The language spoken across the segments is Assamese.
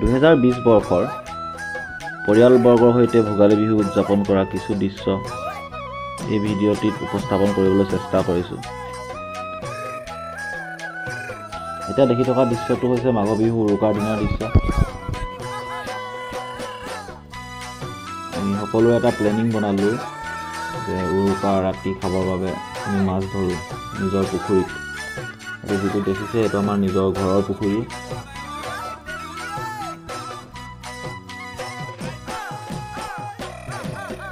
দুহেজাৰ বিছ বৰ্ষৰ পৰিয়ালবৰ্গৰ সৈতে ভোগালী বিহু উদযাপন কৰা কিছু দৃশ্য এই ভিডিঅ'টিত উপস্থাপন কৰিবলৈ চেষ্টা কৰিছোঁ। এতিয়া দেখি থকা দৃশ্যটো হৈছে মাঘৰ বিহু উৰুকাৰ দিনৰ দৃশ্য। আমি সকলোৱে এটা প্লেনিং বনালোঁ যে উৰুকাৰ ৰাতি খাবৰ বাবে আমি মাছ ধৰোঁ নিজৰ পুখুৰীত। আৰু যিটো দেখিছে এইটো আমাৰ নিজৰ ঘৰৰ পুখুৰী।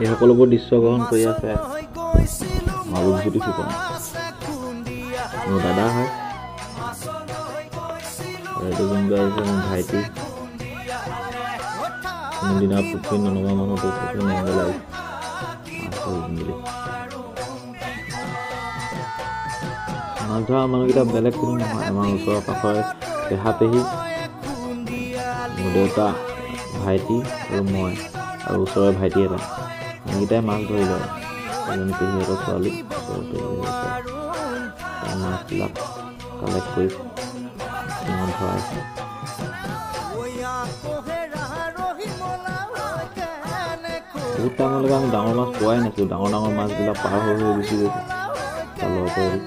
এই সকলোবোৰ দৃশ্য গ্ৰহণ কৰি আছে। মালুকজ্যোতি ফুকন মোৰ দাদা হয়। যোনটো আহিছে মোৰ ভাইটি। কোনোদিনা পুখুৰী ননমা মানুহটো পুখুৰী মাছ ধৰা মানুহকেইটা বেলেগ কোনো নহয় আমাৰ ওচৰৰ কাষৰে পেহা পেহী মোৰ দেউতা ভাইটি আৰু মই আৰু ওচৰৰে ভাইটি এটা। সেইকেইটাই মাছ ধৰিলে এজনী পেহীহঁতৰ ছোৱালী মাছবিলাক কালেক্ট কৰিছে টিঙত ভৰাইছে বহুত টাইমলৈকে আমি ডাঙৰ মাছ পোৱাই নাছিলোঁ। ডাঙৰ ডাঙৰ মাছবিলাক পাৰ হৈ হৈ গুচি গৈছে। জালৰ ওপৰেদি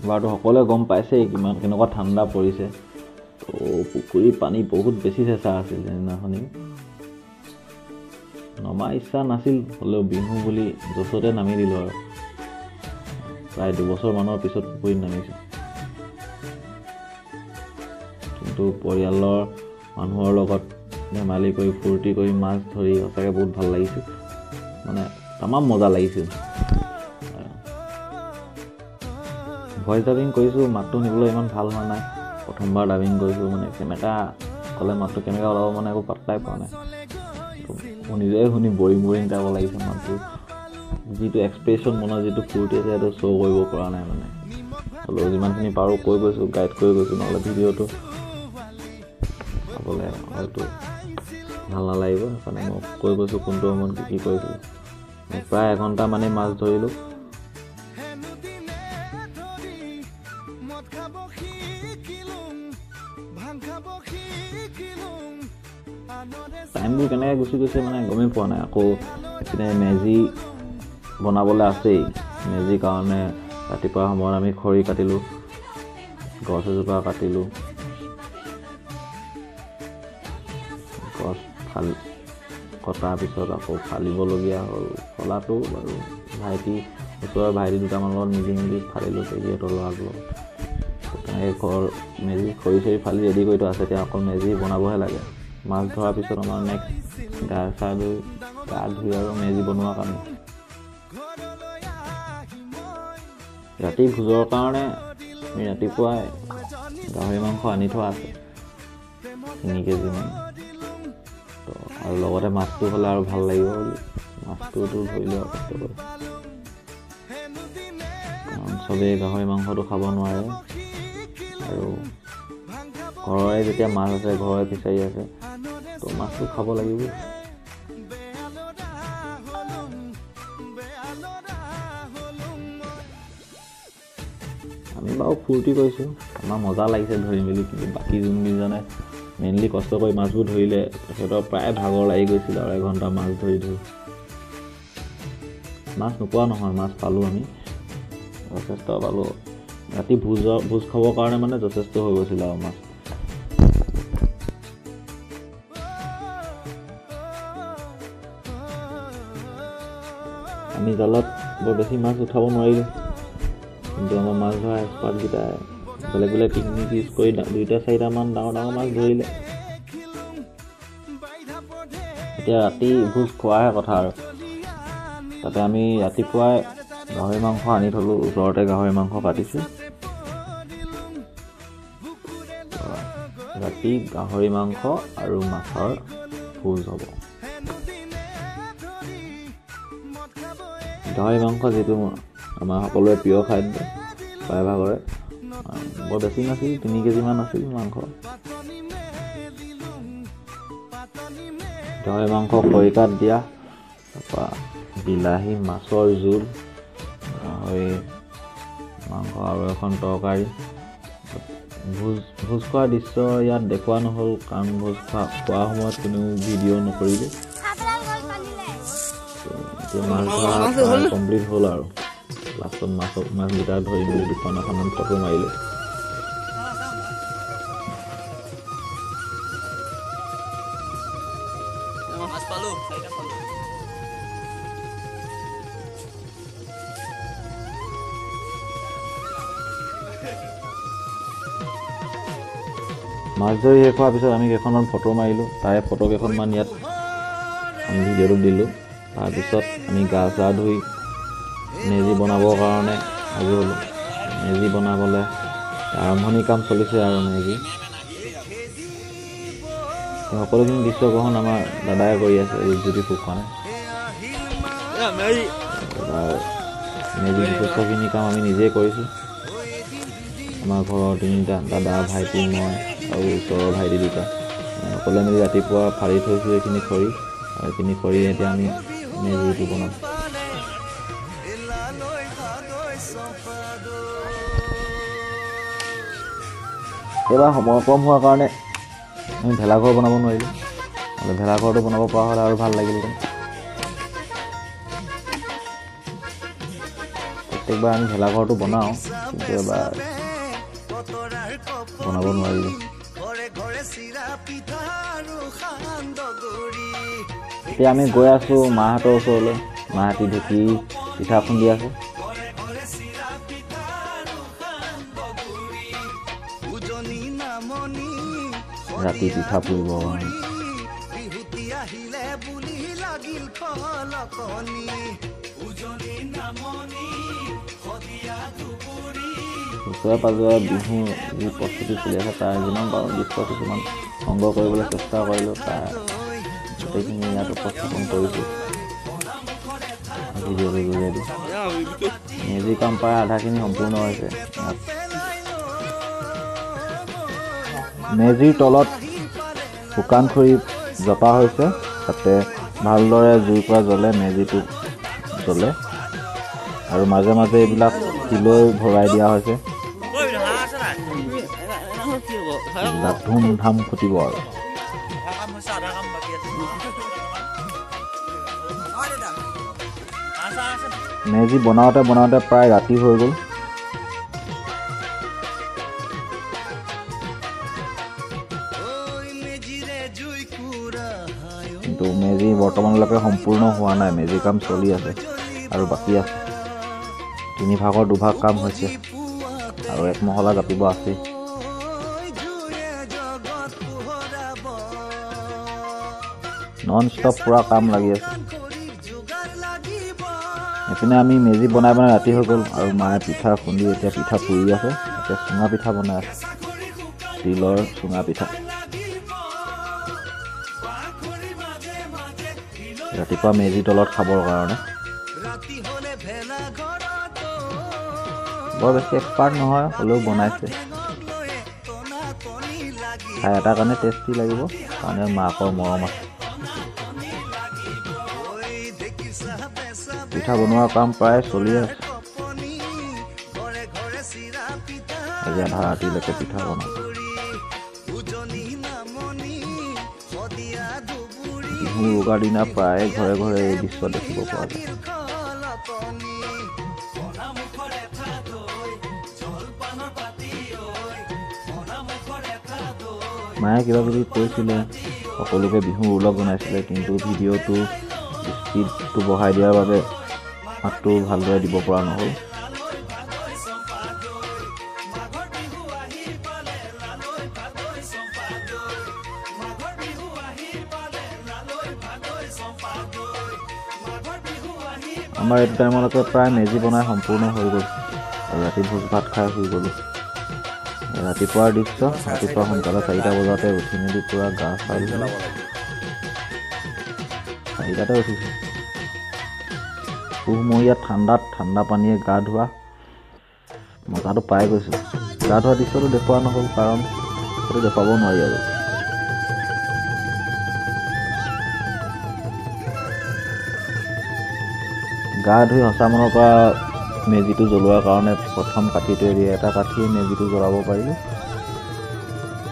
এবাৰতো সকলোৱে গম পাইছেই কিমান কেনেকুৱা ঠাণ্ডা পৰিছে। ত' পুখুৰীৰ পানী বহুত বেছি চেঁচা আছিল সেইদিনাখনি। নমা ইচ্ছা নাছিল হ'লেও বিহু বুলি য'চতে নামি দিলোঁ আৰু। প্ৰায় দুবছৰমানৰ পিছত পুখুৰীত নামিছোঁ। কিন্তু পৰিয়ালৰ মানুহৰ লগত ধেমালি কৰি ফূৰ্তি কৰি মাছ ধৰি সঁচাকৈ বহুত ভাল লাগিছিল। মানে তামাম মজা লাগিছিল। ভইচ ডাবিং কৰিছোঁ মাতটো শুনিবলৈ ইমান ভাল হোৱা নাই। প্ৰথমবাৰ ডাবিং কৰিছোঁ মানে কেনেকুৱা ক'লে মাতটো কেনেকৈ ওলাব মানে একো পাত্তাই পোৱা নাই নিজে শুনি বৰিং বৰিং টাইপ লাগিছে মাতটো যিটো এক্সপ্ৰেশ্যন মনৰ যিটো ফূৰ্তি আছে সেইটো শ্ব' কৰিব পৰা নাই মানে হ'লেও যিমানখিনি পাৰোঁ কৈ গৈছোঁ গাইড কৰি গৈছোঁ নহ'লে ভিডিঅ'টো চাবলৈ হয়তো ভাল নালাগিব সেইকাৰণে মই কৈ গৈছোঁ কোনটো সময়ত কি কি কৰিছিলোঁ প্ৰায় এঘণ্টামানেই মাছ ধৰিলোঁ টাইমবোৰ কেনেকৈ গুচি গৈছে মানে গমেই পোৱা নাই। আকৌ এইপিনে মেজি বনাবলৈ আছেই। মেজিৰ কাৰণে ৰাতিপুৱা সময়ত আমি খৰি কাটিলোঁ গছ এজোপা কাটিলোঁ। গছ ফাল কটাৰ পিছত আকৌ ফালিবলগীয়া হ'ল। ফলাটো বাৰু ভাইটি ওচৰৰ ভাইটি দুটামানৰ লগত মিলি মিলি ফালিলোঁ পেহীহঁতৰ ল'ৰাবোৰৰ তেনেকৈ ঘৰ মেজি খৰি চৰি ফালি ৰেডি কৰি থোৱা আছে এতিয়া অকল মেজি বনাবহে লাগে। মাছ ধৰাৰ পিছত আমাৰ নেক্সট গা চা ধুই গা ধুই আৰু মেজি বনোৱাৰ কাৰণে। ৰাতি ভোজৰ কাৰণে আমি ৰাতিপুৱাই গাহৰি মাংস আনি থোৱা আছে তিনি কেজিমান। তো আৰু লগতে মাছটো হ'লে আৰু ভাল লাগিব। বুলি মাছটোতো ধৰিলোঁ আৰু কষ্ট কৰি কাৰণ চবেই গাহৰি মাংসটো খাব নোৱাৰে। আৰু ঘৰৰে যেতিয়া মাছ আছে ঘৰৰে ফিচাৰী আছে তো মাছটো খাব লাগিব। আমি বাৰু ফূৰ্তি কৰিছোঁ। আমাৰ মজা লাগিছে ধৰি মেলি কিন্তু বাকী যোনকেইজনে মেইনলি কষ্ট কৰি মাছবোৰ ধৰিলে তেখেতৰ প্ৰায় ভাগৰ লাগি গৈছিল আৰু এঘণ্টা মাছ ধৰি ধৰি। মাছ নোপোৱা নহয় মাছ পালোঁ আমি। যথেষ্ট পালোঁ। ৰাতি ভোজৰ ভোজ খাবৰ কাৰণে মানে যথেষ্ট হৈ গৈছিল আৰু মাছ। আমি জালত বৰ বেছি মাছ উঠাব নোৱাৰিলোঁ। কিন্তু আমাৰ মাছ ধৰা এক্সপাৰ্টকেইটাই বেলেগ বেলেগ টেকনিক ইউজ কৰি দুইটা চাৰিটামান ডাঙৰ ডাঙৰ মাছ ধৰিলে। এতিয়া ৰাতি ভোজ খোৱাহে কথা আৰু। তাতে আমি ৰাতিপুৱাই গাহৰি মাংস আনি থলোঁ ওচৰতে গাহৰি মাংস কাটিছোঁ ৰাতি গাহৰি মাংস আৰু মাছৰ ভোজ হ'ব। গাহৰি মাংস যিটো আমাৰ সকলোৰে প্ৰিয় খাদ্য প্ৰায়ভাগৰে বৰ বেছি নাছিল তিনি কেজিমান আছিল মাংস। গাহৰি মাংস খৰিকাত দিয়া তাৰপৰা বিলাহী মাছৰ জোল গাহৰি মাংস আৰু এখন তৰকাৰী। ভোজ ভোজ খোৱা দৃশ্য ইয়াত দেখুওৱা নহ'ল কাৰণ ভোজ খোৱা খোৱা সময়ত কোনেও ভিডিঅ' নকৰিলে। এতিয়া মাছ ধৰা কমপ্লিট হ'ল। আৰু। লাষ্টত মাছক মাছকেইটা ধৰি মেলি দুখন এখনমান ফটো মাৰিলোঁ। মাছ ধৰি শেষ হোৱাৰ পিছত আমি কেইখনমান ফটো মাৰিলোঁ। তাৰে ফটো কেইখনমান ইয়াত আমি ভিডিঅ'টোত দিলোঁ। তাৰপিছত আমি গা চা ধুই মেজি বনাবৰ কাৰণে সাজু হ'লোঁ। মেজি বনাবলৈ আৰম্ভণি কাম চলিছে আৰু মেজি। সকলোখিনি দৃশ্যগ্ৰহণ আমাৰ দাদাই কৰি আছে ৰূপজ্যোতি ফুকনে। মেজি। যথেষ্টখিনি কাম আমি নিজেই কৰিছোঁ। আমাৰ ঘৰৰ তিনিটা দাদা ভাইটি মই আৰু ওচৰৰ ভাইটি দুটা। সকলোৱে মিলি ৰাতিপুৱা ফালি থৈছোঁ এইখিনি খৰি। আৰু এইখিনি খৰি এতিয়া আমি মেজিটো বনাম এইবাৰ সময় কম হোৱাৰ কাৰণে আমি ভেলাঘৰ বনাব নোৱাৰিলোঁ। নহ'লে ভেলাঘৰটো বনাব পৰা হ'লে আৰু ভাল লাগিলহেঁতেন। প্ৰত্যেকবাৰ আমি ভেলাঘৰটো বনাওঁ কিন্তু এবাৰ বনাব নোৱাৰিলোঁ। এতিয়া আমি গৈ আছোঁ মাহঁতৰ ওচৰলৈ। মাহঁতি ঢেঁকী পিঠা খুন্দি আছে। ৰাতি পিঠা পুৰিব ওচৰে পাজৰে বিহু যি প্ৰস্তুতি চলি আছে তাৰ যিমান পাৰোঁ দৃশ্য কিছুমান সংগ্ৰহ কৰিবলৈ চেষ্টা কৰিলোঁ তাৰ গোটেইখিনি ইয়াত উপস্থাপন কৰিছোঁ ভিডিঅ'টোৰ যোগেদি মেজি কাম প্ৰায় আধাখিনি সম্পূৰ্ণ হৈছে মেজিৰ তলত শুকান খৰি জপা হৈছে তাতে ভালদৰে জুইৰ পৰা জ্বলে মেজিটো জ্বলে। আৰু মাজে মাজে এইবিলাক শিলৈ ভৰাই দিয়া হৈছে। ধুমধাম ফুটিব আৰু। মেজি বনাওঁতে বনাওঁতে প্ৰায় ৰাতি হৈ গ'ল। কিন্তু মেজি বৰ্তমানলৈকে সম্পূৰ্ণ হোৱা নাই মেজি কাম চলি আছে আৰু বাকী আছে। তিনি ভাগৰ দুভাগ কাম হৈছে আৰু এক মহলা জাপিব আছে। নন ষ্টপ পূৰা কাম লাগি আছে। এইপিনে আমি মেজি বনাই বনাই ৰাতি হৈ গ'ল আৰু মায়ে পিঠা খুন্দি এতিয়া পিঠা পুৰি আছে। এতিয়া চুঙা পিঠা বনাই আছে। তিলৰ চুঙা পিঠা। ৰাতিপুৱা মেজি তলত খাবৰ কাৰণে। বৰ বেছি এক্সপাৰ্ট নহয় হ'লেও বনাইছে। খাই এটা কাৰণে টেষ্টি লাগিব কাৰণে মাকৰ মৰম আছে। পিঠা বনোৱা কাম প্ৰায় চলি আছে ৰাতিলৈকে পিঠা বনাম বিহু উৰুকাৰ দিনা প্ৰায় ঘৰে ঘৰে এই দৃশ্য দেখিব পোৱা যায় মায়ে কিবা কিবি কৈছিলে সকলোকে বিহু উলগ জনাইছিলে কিন্তু ভিডিঅ'টো স্পীডটো বঢ়াই দিয়াৰ বাবে মাতটো ভালদৰে দিব পৰা নহ'ল। আমাৰ এইটো টাইমলৈকে প্ৰায় মেজি বনাই সম্পূৰ্ণ হৈ গ'ল। আৰু ৰাতি ভোজ ভাত খাই শুই গ'লোঁ। ৰাতিপুৱাৰ দৃশ্য ৰাতিপুৱা সোনকালে চাৰিটা বজাতে উঠি মেলি পূৰা গা চা ধুলোঁ চাৰিটাতে উঠিছোঁ। পুহমহীয়া ঠাণ্ডাত ঠাণ্ডা পানীয়ে গা ধোৱা। মজাটো পাই গৈছোঁ। গা ধোৱা দৃশ্যটো দেখুওৱা নহ'ল কাৰণ সেইটো দেখুৱাব নোৱাৰি আৰু। গা ধুই সঁচা মনৰ পৰা মেজিটো জ্বলোৱাৰ কাৰণে প্ৰথম কাঠিটোৱে দিয়ে এটা কাঠিয়ে মেজিটো জ্বলাব পাৰিলোঁ।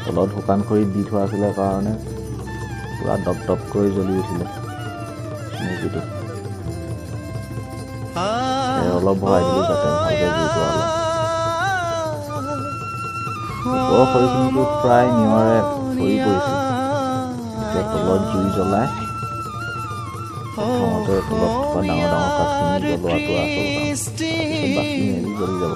তলত শুকান খৰিত দি থোৱা আছিলে কাৰণে পূৰা দপ দপকৈ জ্বলি উঠিলে মেজিটো। অলপ ভৰাই দিলোঁ যাতে ওপৰৰ খৰিখিনিতো প্ৰায় নিয়ৰে ভৰি এতিয়া তলত জুই জ্বলাই মেলি জ্বলি যাব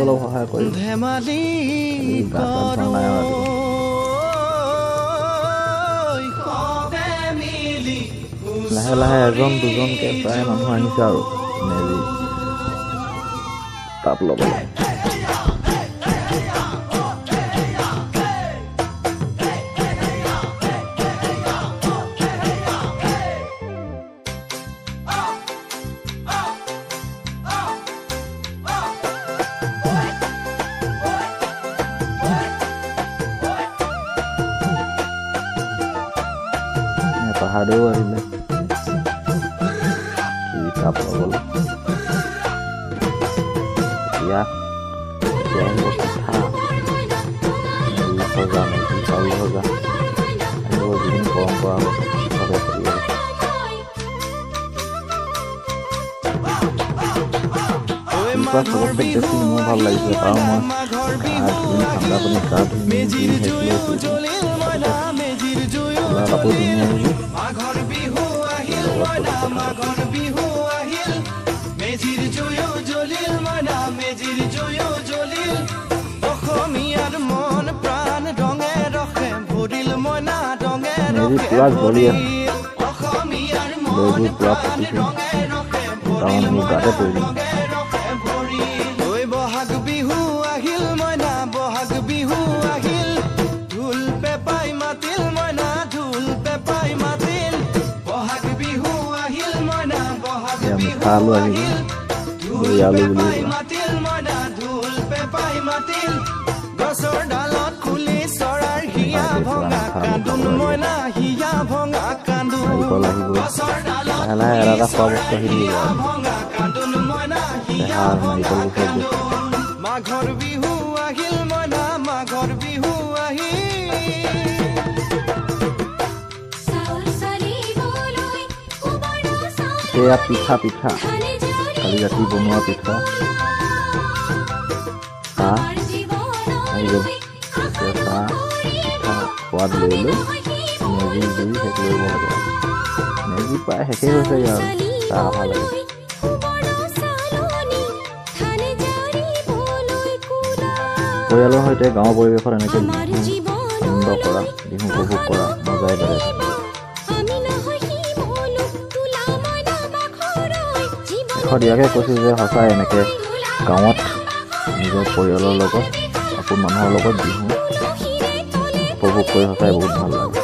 অলপ সহায় ধেমালি লাহে লাহে এজন দুজনকৈ প্ৰায় মানুহ আহিছে আৰু। মেজি। তাপ ল'বলৈ। পাহাৰেও আহিলে তাপ ল'বলৈ এতিয়া এতিয়া পিঠা মেজি সজা মেজি চাউল ভজা আহিব যিখিনি পৰম্পৰাগতভাৱে চলি আহিছে এনেকুৱা চবতকৈ বেছি মোৰ ভাল লাগিছে কাৰণ মই গা ধুই ঠাণ্ডা পানীত গা ধুই ক'লা কাপোৰ পিন্ধি জ্বলিল অসমীয়াৰ মন প্ৰাণ ৰঙে ৰখে ভৰিল মইনা ৰঙে ৰখে ভৰিল অসমীয়াৰ মন পুৰা প্ৰাণ ৰঙে ৰখে পৰিলে নাৰিকল আহিব মইনা হিয়া দেহা নাৰিকল ভঙা সেয়া পিঠা পিঠা কালি ৰাতি বনোৱা পিঠা সোৱাদ লৈ লৈ মেজি জুই শেষ কৰিব লাগে মেজি প্ৰায় শেষেই হৈছেগৈ আৰু চাহ ভাল লাগে পৰিয়ালৰ সৈতে গাঁৱৰ পৰিৱেশত এনেকৈ আনন্দ কৰা বিহু উপভোগ কৰা মজাই বেলেগ শেষত ইয়াকে কৈছোঁ যে সঁচাই এনেকৈ গাঁৱত নিজৰ পৰিয়ালৰ লগত আপোন মানুহৰ লগত বিহু উপভোগ কৰি সঁচাই বহুত ভাল লাগে।